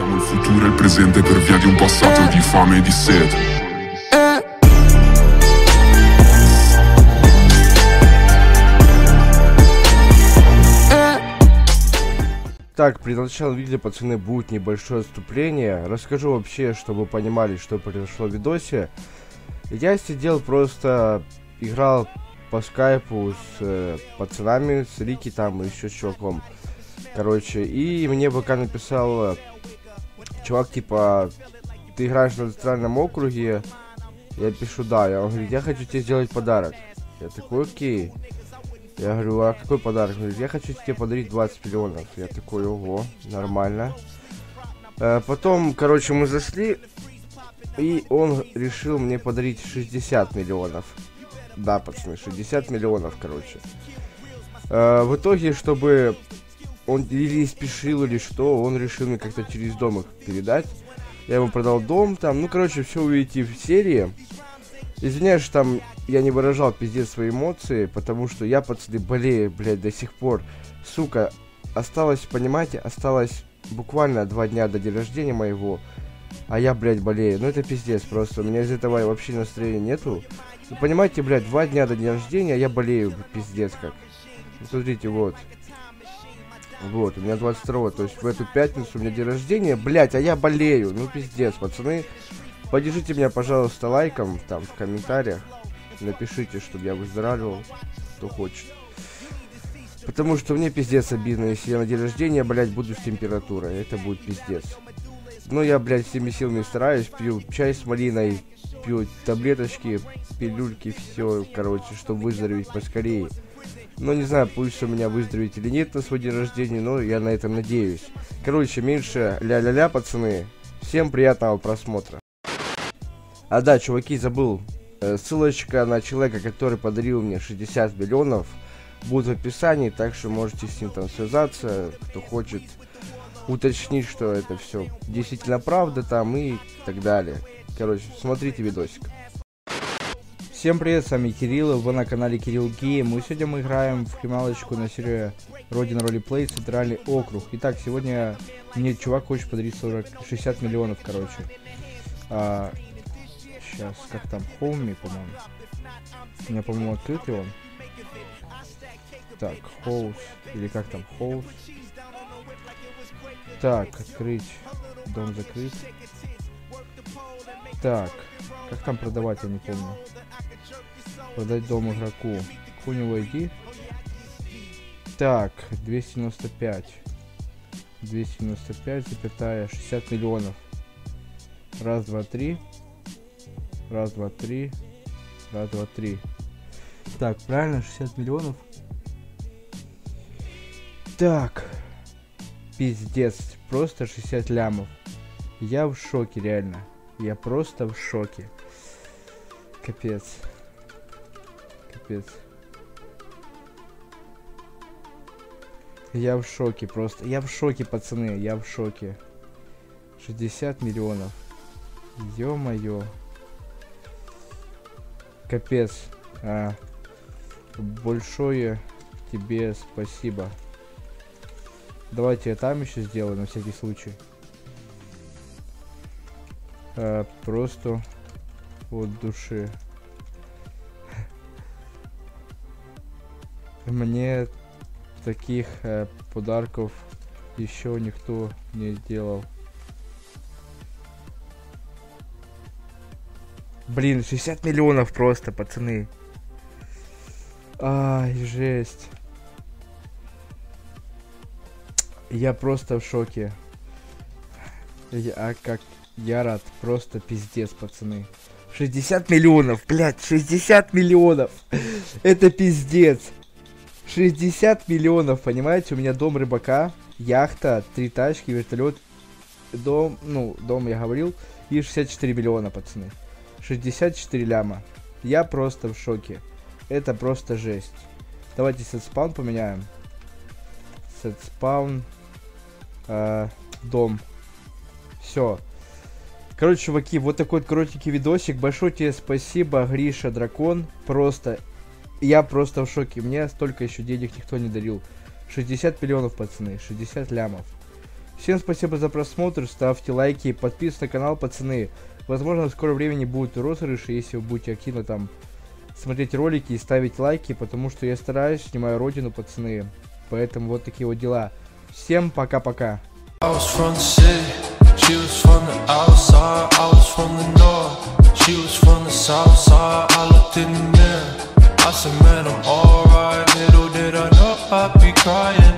Siamo il futuro e il presente per via di un passato di fame e di sete. Так, при начале видео, пацаны, будет небольшое отступление. Расскажу вообще, чтобы понимали, что произошло в видосе. Я сидел просто, играл по скайпу с э, пацанами, с Рики там и еще с чуваком. Короче, и мне пока написал э, чувак, типа, ты играешь на центральном округе? Я пишу, да. Я, он говорит, я хочу тебе сделать подарок. Я такой, окей. Я говорю, а какой подарок? Он говорит, я хочу тебе подарить 20 миллионов. Я такой, ого, нормально. Э, потом, короче, мы зашли, и он решил мне подарить 60 миллионов. Да, пацаны, 60 миллионов, короче. Э, в итоге, чтобы он или спешил, или что, он решил мне как-то через дом их передать. Я ему продал дом там. Ну, короче, все увидите в серии. Извиняюсь, там я не выражал пиздец свои эмоции, потому что я, пацаны, болею, блядь, до сих пор. Сука, осталось, понимаете, осталось буквально два дня до дня рождения моего, а я, блядь, болею. Ну это пиздец просто, у меня из этого вообще настроения нету. Вы понимаете, блядь, два дня до дня рождения, а я болею, пиздец как. Смотрите, вот. Вот, у меня 22 то есть в эту пятницу у меня день рождения, блядь, а я болею. Ну пиздец, пацаны. Поддержите меня, пожалуйста, лайком там в комментариях. Напишите, чтобы я выздоравливал, кто хочет. Потому что мне пиздец обидно, если я на день рождения, блядь, буду с температурой. Это будет пиздец. Но я, блядь, всеми силами стараюсь, пью чай с малиной, пью таблеточки, пилюльки, все, короче, чтобы выздороветь поскорее. Но не знаю, пусть у меня выздороветь или нет на свой день рождения, но я на этом надеюсь. Короче, меньше ля-ля-ля, пацаны. Всем приятного просмотра. А да, чуваки, забыл. Э, ссылочка на человека, который подарил мне 60 миллионов, будет в описании, так что можете с ним там связаться, кто хочет уточнить, что это все действительно правда там и так далее. Короче, смотрите видосик. Всем привет, с вами Кирилл, вы на канале Кирилл Гейм. И сегодня мы играем в криминалочку на серии Родина Ролеплей, Центральный округ. Итак, сегодня мне чувак хочет подарить 40, 60 миллионов, короче. А, Сейчас, как там, Хоуми, по-моему. У меня, по-моему, открытый он. Так, Хоус. Или как там, Хоус. Так, открыть. Дом закрыть. Так, как там продавать, я не помню. Продать дом игроку. Него ID? Так, 295. 295, запятая, 60 миллионов. Раз, два, три. Раз, два, три. Раз, два, три. Так, правильно, 60 миллионов. Так. Пиздец. Просто 60 лямов. Я в шоке, реально. Я просто в шоке. Капец. Капец. Я в шоке просто. Я в шоке, пацаны. Я в шоке. 60 миллионов. Ё-моё. Капец. А, большое тебе спасибо. Давайте я там еще сделаю, на всякий случай. А, просто от души. Мне таких э, подарков еще никто не делал. Блин, 60 миллионов просто, пацаны. Ай, жесть. Я просто в шоке. Я, а как я рад, просто пиздец, пацаны. 60 миллионов, блядь, 60 миллионов. Это пиздец. 60 миллионов, понимаете? У меня дом рыбака, яхта, три тачки, вертолет, дом, ну, дом я говорил, и 64 миллиона, пацаны. 64 ляма. Я просто в шоке. Это просто жесть. Давайте setspawn поменяем. Setspawn. Э, дом. Все. Короче, чуваки, вот такой вот коротенький видосик. Большое тебе спасибо, Гриша Дракон. Просто. Я просто в шоке. Мне столько еще денег никто не дарил. 60 миллионов, пацаны. 60 лямов. Всем спасибо за просмотр, ставьте лайки, подписывайтесь на канал, пацаны. Возможно, в скором времени будут розыгрыши, если вы будете активно там смотреть ролики и ставить лайки, потому что я стараюсь, снимаю родину, пацаны. Поэтому вот такие вот дела. Всем пока-пока. Said, man, I'm alright. Little did I know I'd be crying all night. Cause I was from the I said, man, I'm alright. Little did I know I'd be crying.